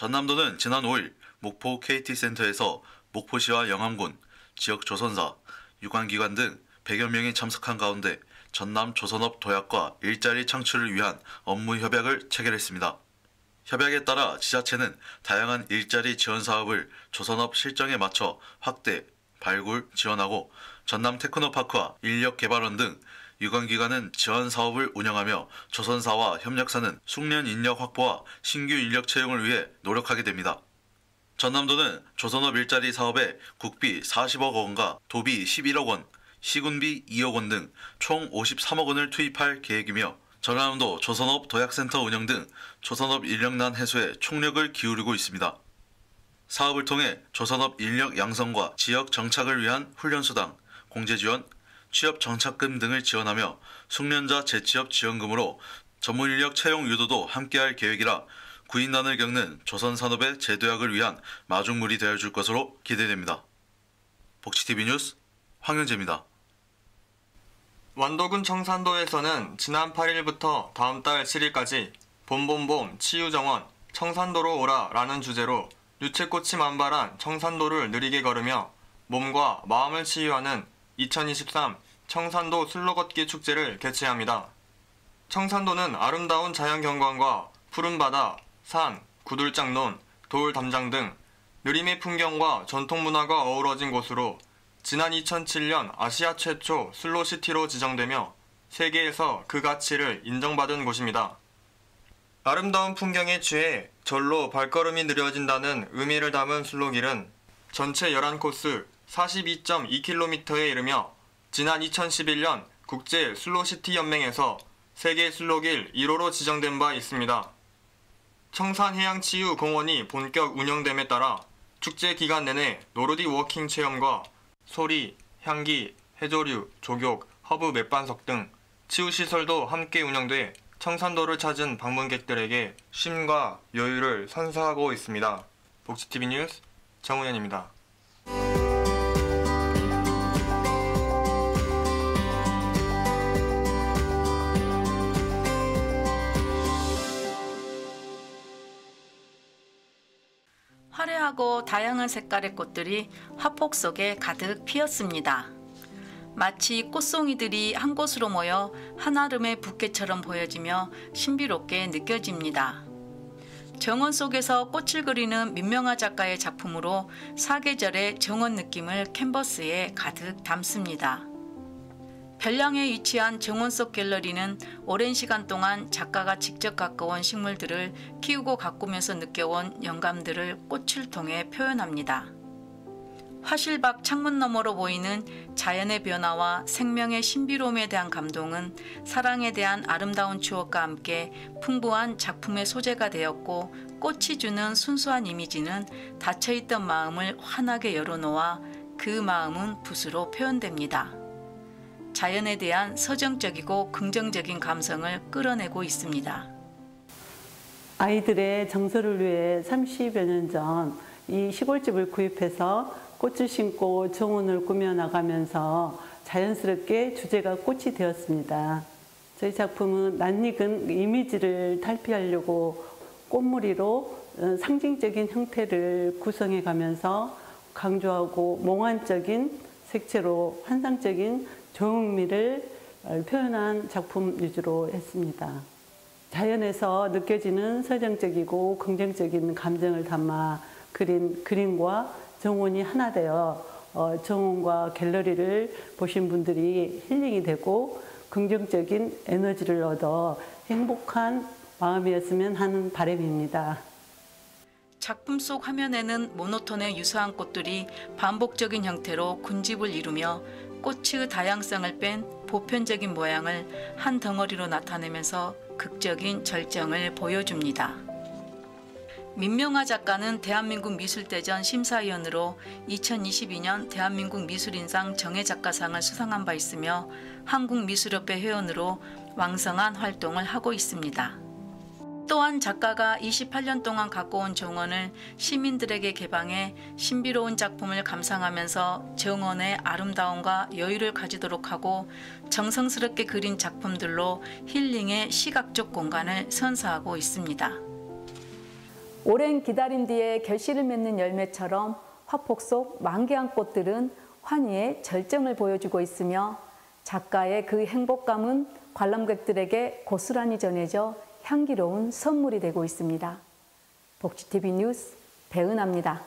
전남도는 지난 5일 목포 KT센터에서 목포시와 영암군, 지역 조선사, 유관기관 등 100여 명이 참석한 가운데 전남 조선업 도약과 일자리 창출을 위한 업무 협약을 체결했습니다. 협약에 따라 지자체는 다양한 일자리 지원 사업을 조선업 실정에 맞춰 확대, 발굴, 지원하고 전남 테크노파크와 인력개발원 등 유관기관은 지원 사업을 운영하며 조선사와 협력사는 숙련 인력 확보와 신규 인력 채용을 위해 노력하게 됩니다. 전남도는 조선업 일자리 사업에 국비 40억 원과 도비 11억 원, 시군비 2억 원 등 총 53억 원을 투입할 계획이며 전남도 조선업 도약센터 운영 등 조선업 인력난 해소에 총력을 기울이고 있습니다. 사업을 통해 조선업 인력 양성과 지역 정착을 위한 훈련수당, 공제지원, 취업 정착금 등을 지원하며 숙련자 재취업 지원금으로 전문 인력 채용 유도도 함께할 계획이라 구인난을 겪는 조선 산업의 재도약을 위한 마중물이 되어줄 것으로 기대됩니다. 복지TV 뉴스 황현재입니다. 완도군 청산도에서는 지난 8일부터 다음 달 7일까지 봄봄봄 치유정원 청산도로 오라 라는 주제로 유채꽃이 만발한 청산도를 느리게 걸으며 몸과 마음을 치유하는 2023 청산도 술로 걷기 축제를 개최합니다. 청산도는 아름다운 자연 경관과 푸른 바다, 산, 구들장논, 돌 담장 등 느림의 풍경과 전통 문화가 어우러진 곳으로 지난 2007년 아시아 최초 슬로시티로 지정되며 세계에서 그 가치를 인정받은 곳입니다. 아름다운 풍경에 취해 절로 발걸음이 느려진다는 의미를 담은 슬로길은 전체 11코스 42.2km에 이르며 지난 2011년 국제 슬로시티 연맹에서 세계 슬로길 1호로 지정된 바 있습니다. 청산해양치유공원이 본격 운영됨에 따라 축제 기간 내내 노르딕 워킹 체험과 소리, 향기, 해조류, 족욕, 허브 맥반석 등 치유시설도 함께 운영돼 청산도를 찾은 방문객들에게 쉼과 여유를 선사하고 있습니다. 복지TV 뉴스 정우현입니다. 화려하고 다양한 색깔의 꽃들이 화폭 속에 가득 피었습니다. 마치 꽃송이들이 한 곳으로 모여 한아름의 부케처럼 보여지며 신비롭게 느껴집니다. 정원 속에서 꽃을 그리는 민명아 작가의 작품으로 사계절의 정원 느낌을 캔버스에 가득 담습니다. 별량에 위치한 정원 속 갤러리는 오랜 시간 동안 작가가 직접 가꿔온 식물들을 키우고 가꾸면서 느껴온 영감들을 꽃을 통해 표현합니다. 화실박 창문 너머로 보이는 자연의 변화와 생명의 신비로움에 대한 감동은 사랑에 대한 아름다운 추억과 함께 풍부한 작품의 소재가 되었고 꽃이 주는 순수한 이미지는 닫혀있던 마음을 환하게 열어놓아 그 마음은 붓으로 표현됩니다. 자연에 대한 서정적이고 긍정적인 감성을 끌어내고 있습니다. 아이들의 정서를 위해 30여 년 전 이 시골집을 구입해서 꽃을 심고 정원을 꾸며 나가면서 자연스럽게 주제가 꽃이 되었습니다. 저희 작품은 낯익은 이미지를 탈피하려고 꽃무리로 어, 상징적인 형태를 구성해 가면서 강조하고 몽환적인 색채로 환상적인 조흥미를 표현한 작품 위주로 했습니다. 자연에서 느껴지는 서정적이고 긍정적인 감정을 담아 그린 그림과 정원이 하나 되어 어, 정원과 갤러리를 보신 분들이 힐링이 되고 긍정적인 에너지를 얻어 행복한 마음이었으면 하는 바람입니다. 작품 속 화면에는 모노톤의 유사한 꽃들이 반복적인 형태로 군집을 이루며 꽃의 다양성을 뺀 보편적인 모양을 한 덩어리로 나타내면서 극적인 절정을 보여줍니다. 민명아 작가는 대한민국 미술대전 심사위원으로 2022년 대한민국 미술인상 정예작가상을 수상한 바 있으며 한국미술협회 회원으로 왕성한 활동을 하고 있습니다. 또한 작가가 28년 동안 갖고 온 정원을 시민들에게 개방해 신비로운 작품을 감상하면서 정원의 아름다움과 여유를 가지도록 하고 정성스럽게 그린 작품들로 힐링의 시각적 공간을 선사하고 있습니다. 오랜 기다림 뒤에 결실을 맺는 열매처럼 화폭 속 만개한 꽃들은 환희의 절정을 보여주고 있으며 작가의 그 행복감은 관람객들에게 고스란히 전해져 향기로운 선물이 되고 있습니다. 복지TV 뉴스 배은합니다.